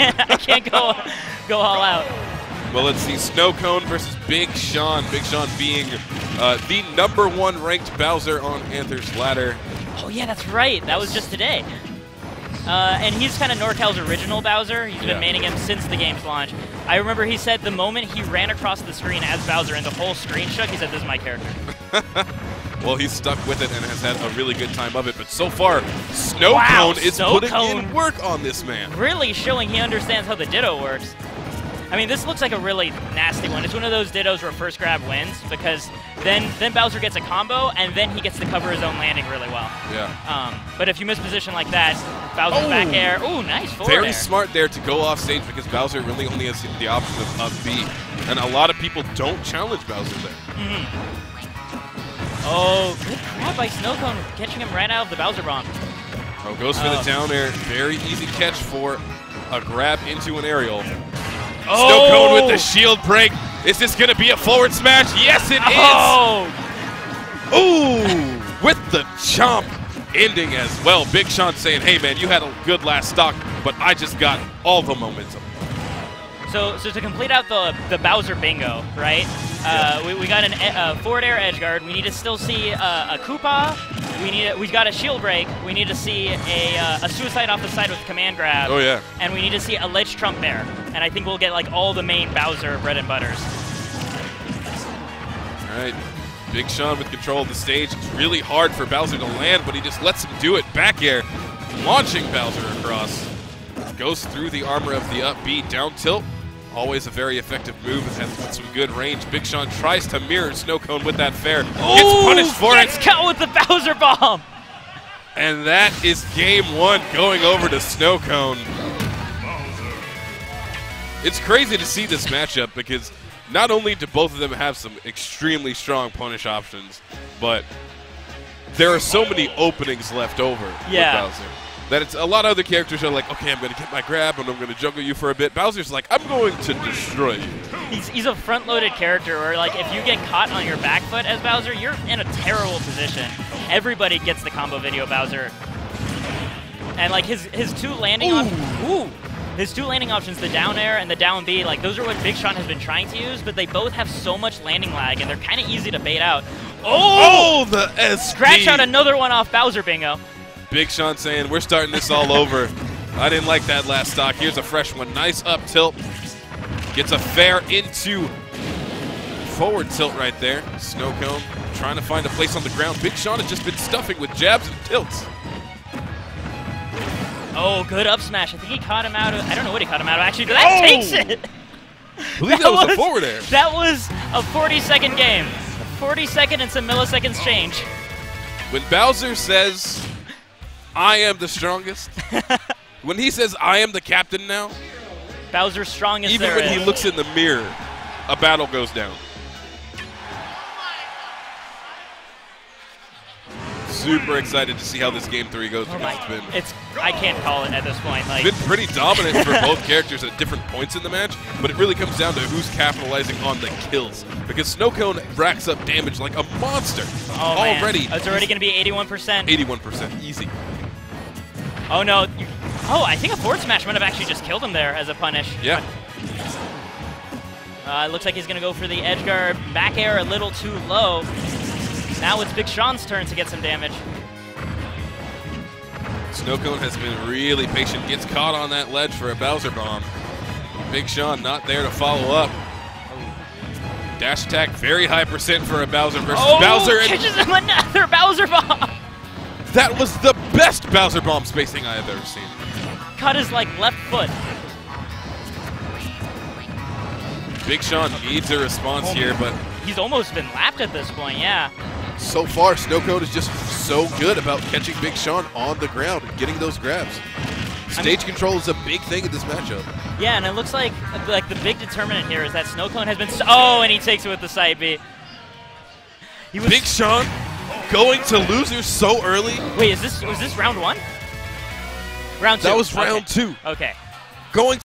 can't. I can't go go all out. Well, let's see. Snowcone versus Big Sean. Big Sean being uh, the number one ranked Bowser on Anther's ladder. Oh yeah, that's right. That was just today. Uh, and he's kind of NorCal's original Bowser. He's been Yeah. maining him since the game's launch. I remember he said the moment he ran across the screen as Bowser and the whole screen shook, he said, "This is my character." Well, he's stuck with it and has had a really good time of it. But so far, Snow Wow, Cone is Snow putting Cone. in work on this man. Really showing he understands how the Ditto works. I mean, this looks like a really nasty one. It's one of those Dittos where first grab wins because then then Bowser gets a combo and then he gets to cover his own landing really well. Yeah. Um, but if you miss position like that, Bowser's Oh. back air. Ooh, nice forward Very air. smart there to go off stage because Bowser really only has the option of up B. And a lot of people don't challenge Bowser there. Oh, good grab by Snowcone, catching him right out of the Bowser bomb. Oh, goes for Oh. the down air. Very easy catch for a grab into an aerial. Oh! Snowcone with the shield break. Is this going to be a forward smash? Yes, it is. Oh! Ooh, with the chomp ending as well. Big Sean saying, hey, man, you had a good last stock, but I just got all the momentum. So, so to complete out the the Bowser bingo, right? Uh, we, we got an uh, forward air edge guard. We need to still see uh, a Koopa. We need a, we've got a shield break. We need to see a, uh, a suicide off the side with command grab. Oh, yeah. And we need to see a ledge trump bair. And I think we'll get like all the main Bowser bread and butters. All right. Big Sean with control of the stage. It's really hard for Bowser to land, but he just lets him do it. Back air, launching Bowser across. Goes through the armor of the up B, down tilt. Always a very effective move and has some good range. Big Sean tries to mirror Snowcone with that fair. Gets punished for gets it. caught with the Bowser bomb. And that is game one going over to Snowcone. It's crazy to see this matchup because not only do both of them have some extremely strong punish options, but there are so many openings left over Yeah. That it's a lot of other characters are like, okay, I'm going to get my grab and I'm going to juggle you for a bit. Bowser's like, I'm going to destroy you. He's, he's a front-loaded character where, like, if you get caught on your back foot as Bowser, you're in a terrible position. Everybody gets the combo video Bowser. And, like, his, his two landing options... His two landing options, the down air and the down B, like, those are what Big Sean has been trying to use, but they both have so much landing lag, and they're kind of easy to bait out. Oh! Oh, the S. Scratch out another one off Bowser bingo. Big Sean saying, we're starting this all over. I didn't like that last stock. Here's a fresh one. Nice up tilt. Gets a fair into forward tilt right there. Snowcone trying to find a place on the ground. Big Sean has just been stuffing with jabs and tilts. Oh, good up smash. I think he caught him out of... I don't know what he caught him out of, actually. That Oh! takes it! I believe that, was, a forward air. That was a 40-second game. 40 second and some milliseconds oh. change. When Bowser says, I am the strongest, when he says, I am the captain now, Bowser's strongest even when he looks in the mirror, a battle goes down. Super excited to see how this game three goes Oh it's been it's I can't call it at this point. Like been pretty dominant for both characters at different points in the match, but it really comes down to who's capitalizing on the kills. Because Snowcone racks up damage like a monster oh man, already. it's already going to be 81%. 81% easy. Oh no. Oh, I think a forward smash might have actually just killed him there as a punish. Yeah. Uh, it looks like he's going to go for the edge guard. Back air a little too low. Now it's Big Sean's turn to get some damage. Snowcone has been really patient. Gets caught on that ledge for a Bowser bomb. Big Sean not there to follow up. Dash attack, very high percent for a Bowser versus oh, Bowser. And catches him another Bowser bomb. That was the best Bowser bomb spacing I have ever seen. Cut his like left foot. Big Sean needs a response oh, here, but He's almost been lapped at this point. Yeah. so far, Snowcone is just so good about catching Big Sean on the ground and getting those grabs. Stage control is a big thing in this matchup. Yeah, and it looks like like the big determinant here is that Snowcone has been. So oh, and he takes it with the side B. He was. Big Sean going to losers so early. Wait, is this was this round one? Round two. That was Okay. round two. Okay. Going